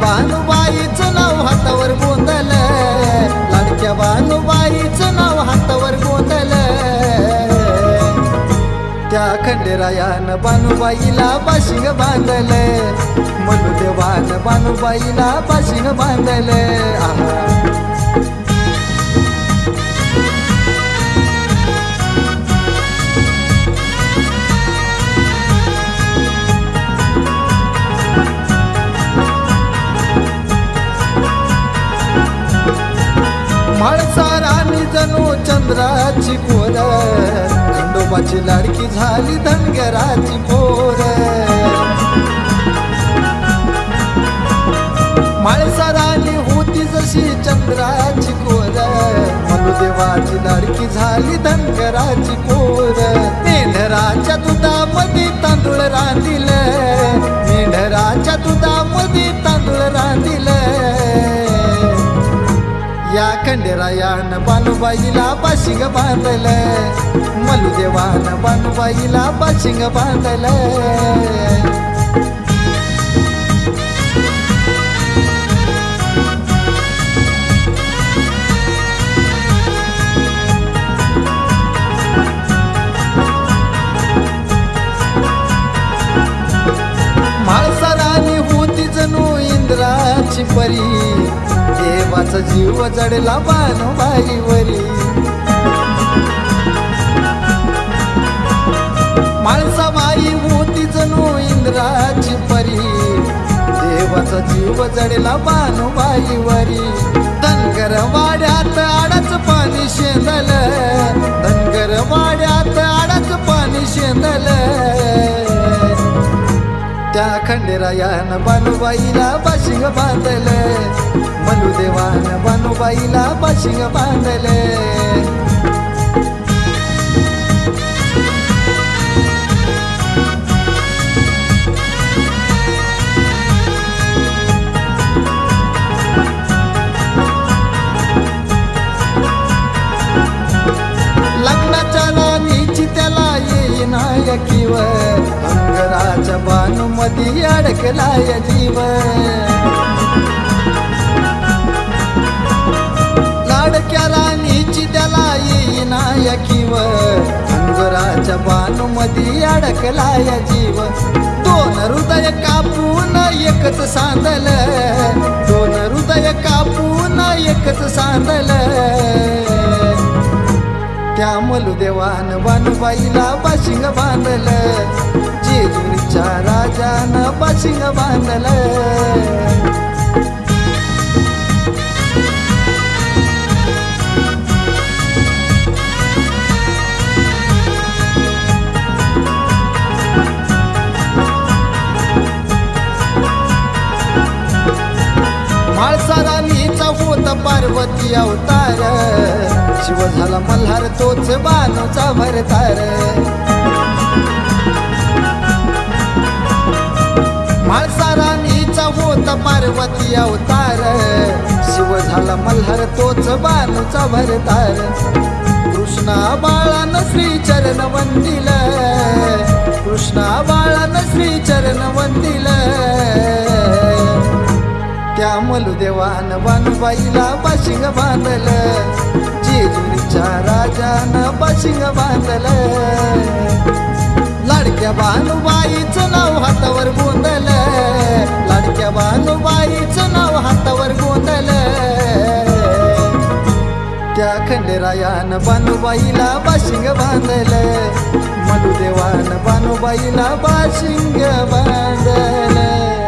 लाडक्या बानुबाईचं नाव हातावर गोंदल लाडक्या बानुबाईचं नाव हातावर गोंदल त्या खंडेरायानं बानुबाईला बाशिंग बांधल मनुदेवानं बानुबाईला बाशिंग बांधल म्हाळसा राणी जणू चंद्राची पोर. खंडोबाची लाडकी झाली धनगराची पोर. म्हाळसा राणी होती जशी चंद्राची कोर. मनुदेवाची लाडकी झाली धनगराची पोर. मेंढराच्या दुधामध्ये तांदूळ रांधिल. मेंढराच्या दुधामध्ये तांदूळ राहतील या न बानुबाईला बाशिंग बांधल मलुदेवानं बानुबाईला बाशिंग बांधल जीव जडला बानुबाईवरी माणसाबाई मोती जणू इंद्राची परी. देवाचा जीव जडला बानुबाईवरी धनगर वाड्यात आडाच पाणी शेंदल. धनगर वाड्यात आडाच पाणी शेंदल. त्या खंडेरायान बानुबाईला बाशिंग बांधलं. मनुदेवानं बानुबाईला बाशिंग बांधल. लग्नाच्या राणीची त्याला येईना यकीव अंगराच्या बानुमधी अडकलाय जीव. लाडक्या राणीची त्याला येईना यकीव अंगराच्या अडकला या जीव. दोन हृदय कापून एकच सांदल. दोन हृदय कापून एकच सांदल. त्या मलुदेवान बानुबाईला बाशिंग बांधल. जेजुरीच्या राजानं बाशिंग बांधल. पार्वती अवतार. शिव झाला मल्हार तोच बानूचा भरतार म्हाळसा होत पार्वती अवतार. शिव झाला मल्हार तोच बानूचा भरतार कृष्णा बाळानं श्री चरण वंदिल. कृष्णा बाळानं श्री चरण वंदिल. त्या मलुदेवान बानुबाईला बाशिंग बांधल. जेजुरीच्या राजानं बाशिंग बांधल. लाडक्या बानुबाईचं नाव हातावर गोंदल. लाडक्या बानुबाईचं नाव हातावर गोंदल. त्या खंडेरायानं बानुबाईला बाशिंग बांधल. मलुदेवानं बानुबाईला बाशिंग बांधल.